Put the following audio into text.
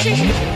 试试。